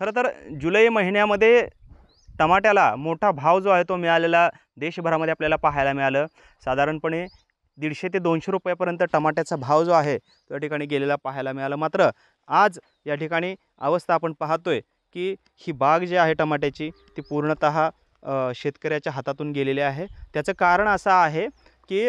खरं तर जुलै महिन्यामध्ये टमाट्याला मोठा भाव जो आहे तो मिळालेला देशभरामध्ये आपल्याला पाहायला मिळालं. साधारणपणे दीडशे ते दोनशे रुपयापर्यंत टमाट्याचा भाव जो आहे त्या ठिकाणी गेलेला पाहायला मिळाला. मात्र आज या ठिकाणी अवस्था आपण पाहतोय की ही बाग जी आहे टमाट्याची ती पूर्णतः शेतकऱ्याच्या हातातून गेलेली आहे. त्याचं कारण असं आहे की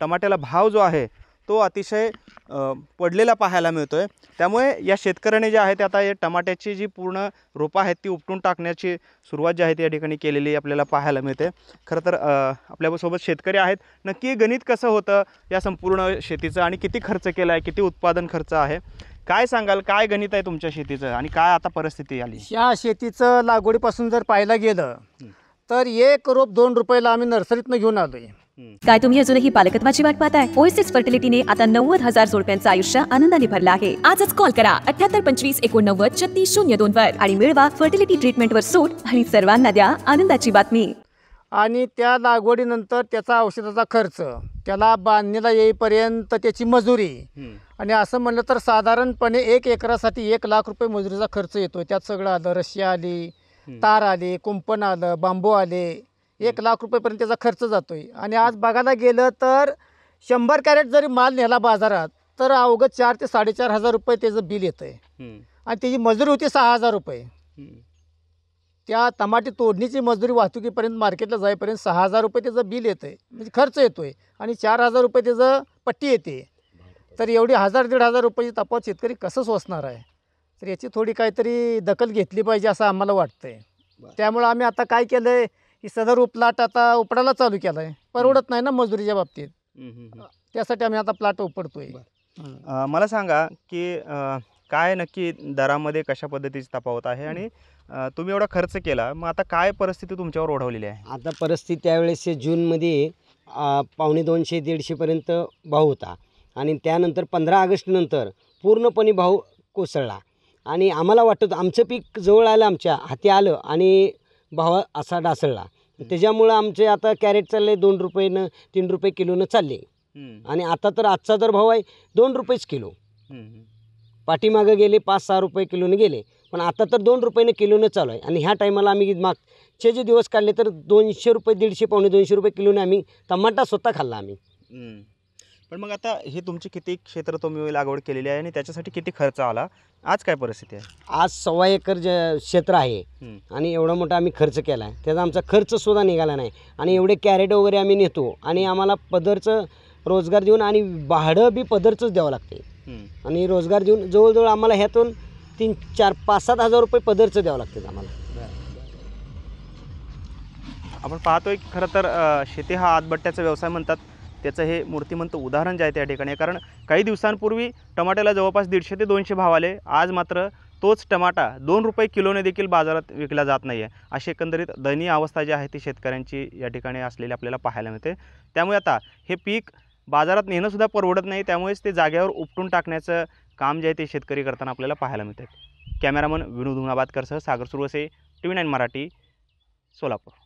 टमाट्याला भाव जो आहे तो अतिशय पडलेला पाहायला मिळतो आहे त्यामुळे या शेतकऱ्याने जे आहे ते आता या टमाट्याची जी पूर्ण रोपं आहेत ती उपटून टाकण्याची सुरुवात जी आहे ती या ठिकाणी केलेली आपल्याला पाहायला मिळते. खरं तर आपल्यासोबत शेतकरी आहेत. नक्की गणित कसं होतं या संपूर्ण शेतीचं आणि किती खर्च केला आहे किती उत्पादन खर्च आहे? काय सांगाल? काय गणित आहे तुमच्या शेतीचं आणि काय आता परिस्थिती आली? या शेतीचं लागवडीपासून जर पाहायला गेलं तर एक रोप दोन रुपयाला आम्ही नर्सरीतनं घेऊन आलो आहे काय तुम्ही अजूनही पालकत्वाची वाट पाहताय? ओएसिस फर्टिलिटीने आता नव्वद हजार जोडप्यांचं आयुष्य आनंदाने भरलं आहे. आजच कॉल करा. अठ्याहत्तर पंचवीस एकोणनव्वद छत्तीस शून्य दोन वर आणि मिळवा फर्टिलिटी ट्रीटमेंटवर सूट आणि सर्वांना द्या आनंदाची बातमी. आणि त्या लागवडीनंतर त्याचा औषधाचा खर्च त्याला बांधणीला येईपर्यंत त्याची मजुरी. आणि असं म्हणलं तर साधारणपणे एक एकरासाठी एक लाख रुपये मजुरीचा खर्च येतो त्यात सगळं आलं रशी आली तार आले कुंपण आलं बांबू आले एक लाख रुपयेपर्यंत त्याचा खर्च जातोय. आणि आज बघायला गेलं तर शंभर कॅरेट जरी माल नेला बाजारात तर अवघं चार ते साडेचार हजार रुपये त्याचं बिल येतं आहे आणि त्याची मजुरी होती सहा हजार रुपये. त्या टमाटे तोडणीची मजुरी वाहतुकीपर्यंत मार्केटला जाईपर्यंत सहा हजार रुपये त्याचं बिल येतं आहे म्हणजे खर्च येतो आहे आणि चार हजार रुपये त्याचं पट्टी येते. तर एवढी हजार दीड हजार रुपयाची तफावत शेतकरी कसं सोसणार आहे? तर याची थोडी काहीतरी दखल घेतली पाहिजे असं आम्हाला वाटतं आहे त्यामुळं आम्ही आता काय केलं आहे की सदर उपलाट आता उपडायला चालू केलं आहे परवडत नाही ना मजुरीच्या बाबतीत. त्यासाठी आम्ही आता प्लाट उपडतोय. अ, मला सांगा की अ, काय नक्की दरामध्ये कशा पद्धतीची तफावत आहे आणि अ, तुम्ही एवढा खर्च केला मग आता काय परिस्थिती तुमच्यावर ओढवलेली आहे? आता परिस्थिती त्यावेळेस जूनमध्ये पावणे दोनशे दीडशेपर्यंत भाव होता. आणि त्यानंतर पंधरा ऑगस्टनंतर पूर्णपणे भाव कोसळला. आणि आम्हाला वाटत आमचं पीक जवळ आलं आमच्या हाती आलं आणि भाव असा डासळला त्याच्यामुळं आमचे आता कॅरेट चालले दोन रुपयेनं तीन रुपये किलोनं चालले. आणि आता तर आजचा तर भाव आहे दोन रुपयेच किलो. पाठीमागं गेले पाच सहा रुपये किलोने गेले. पण आता तर दोन रुपयानं किलोनं चालू आहे. आणि ह्या टायमाला आम्ही मागचे जे दिवस काढले तर दोनशे रुपये दीडशे पावणे दोनशे रुपये किलोने आम्ही टमाटा स्वतः खाल्ला आम्ही. पण मग आता हे तुमची किती क्षेत्र तुम्ही लागवड केलेली आहे आणि त्याच्यासाठी किती खर्च आला? आज काय परिस्थिती आहे? आज सव्वा एकर जे क्षेत्र आहे हम्म. आणि एवढा मोठा आम्ही खर्च केला आहे त्याचा आमचा खर्चसुद्धा निघाला नाही. आणि एवढे कॅरेट वगैरे आम्ही नेतो आणि आम्हाला पदरचं रोजगार देऊन आणि भाडं बी पदरचंच द्यावं लागते. हम्म. आणि रोजगार देऊन जवळजवळ आम्हाला ह्यातून तीन चार पाच सात हजार रुपये पदरचं द्यावं लागते आम्हाला. आपण पाहतोय की खरं तर अ, शेती हा आतबट्ट्याचा व्यवसाय म्हणतात. त्याचं हे मूर्तिमंत उदाहरण जे आहे त्या ठिकाणी कारण काही दिवसांपूर्वी टमाट्याला जवळपास दीडशे ते दोनशे भाव आले. आज मात्र तोच टमाटा दोन रुपये किलोने देखील बाजारात विकला जात नाही आहे अशी एकंदरीत दयनीय अवस्था जी आहे ती शेतकऱ्यांची या ठिकाणी असलेली आपल्याला पाहायला मिळते. त्यामुळे आता हे पीक बाजारात नेणंसुद्धा परवडत नाही. त्यामुळेच ते जाग्यावर उपटून टाकण्याचं काम जे आहे ते शेतकरी करताना आपल्याला पाहायला मिळते cameraman Vinod हुंगाबादकरसह Sagar Suravase T V nine Marathi Solapur.